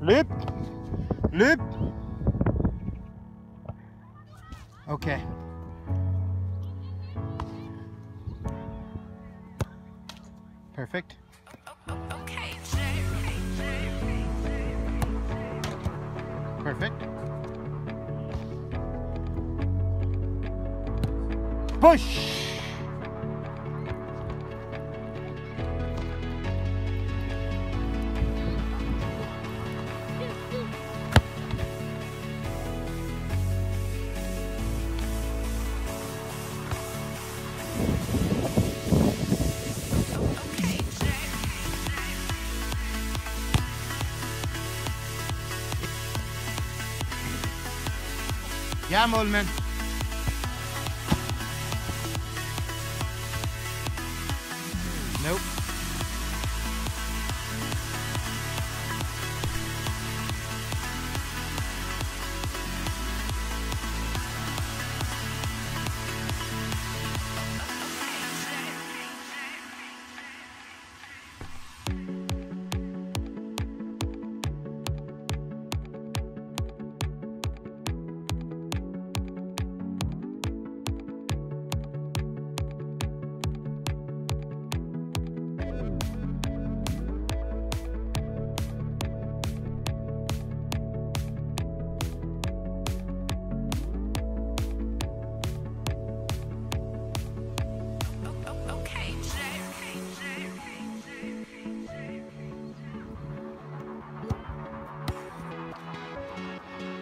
Loop. Loop. Okay. Perfect. Perfect. Push. Yeah, old man.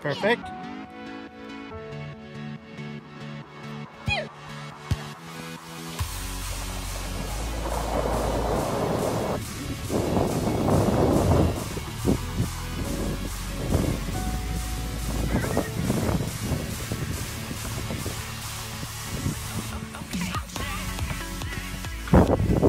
Perfect. Okay.